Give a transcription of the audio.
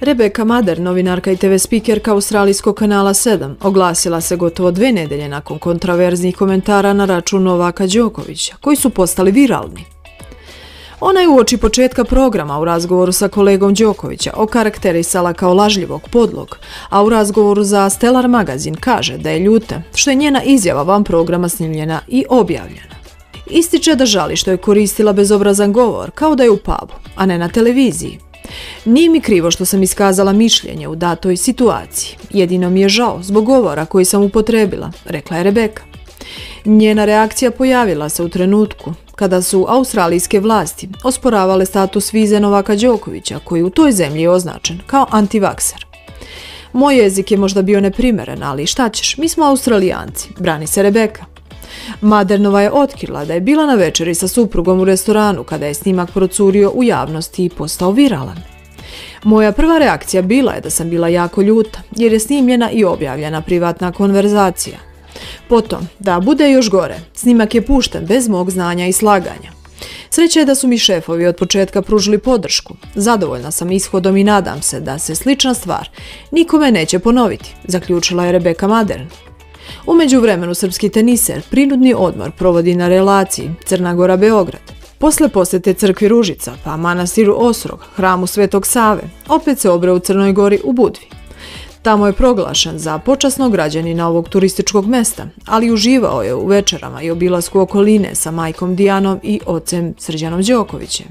Rebeka Mader, novinarka i TV spikerka Australijskog kanala 7, oglasila se gotovo dve nedelje nakon kontraverznih komentara na račun Novaka Đokovića, koji su postali viralni. Ona je u oči početka programa u razgovoru sa kolegom Đokovića okarakterisala kao lažljivog podlog, a u razgovoru za Stellar magazin kaže da je ljuta što je njena izjava van programa snimljena i objavljena. Ističe da žali što je koristila bezobrazan govor kao da je u pubu, a ne na televiziji. Nije mi krivo što sam iskazala mišljenje u datoj situaciji. Jedino mi je žao zbog govora koji sam upotrebila, rekla je Rebeka. Njena reakcija pojavila se u trenutku kada su australijske vlasti osporavale status vize Novaka Đokovića, koji u toj zemlji je označen kao antivakser. Moj jezik je možda bio neprimeren, ali šta ćeš, mi smo australijanci, brani se Rebeka. Madernova je otkrila da je bila na večeri sa suprugom u restoranu kada je snimak procurio u javnosti i postao viralan. Moja prva reakcija bila je da sam bila jako ljuta, jer je snimljena i objavljena privatna konverzacija. Potom, da bude još gore, snimak je pušten bez mog znanja i slaganja. Sreća je da su mi šefovi od početka pružili podršku. Zadovoljna sam ishodom i nadam se da se slična stvar nikome neće ponoviti, zaključila je Rebeka Madern. Umeđu vremenu srpski teniser prinudni odmor provodi na relaciji Crna Gora-Beograd. Posle posete crkvi Ružica, pa manastiru Osrog, hramu Svetog Save, opet se obre u Crnoj Gori u Budvi. Tamo je proglašen za počasnog građanina ovog turističkog mesta, ali uživao je u večerama i obilasku okoline sa majkom Dijanom i ocem Srđanom Đokovićem.